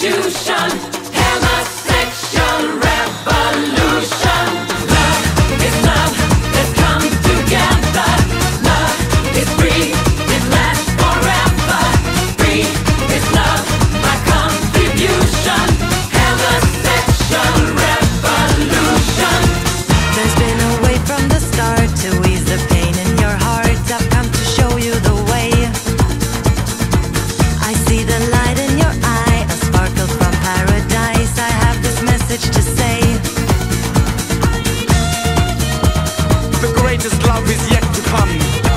constitution. greatest love is yet to come.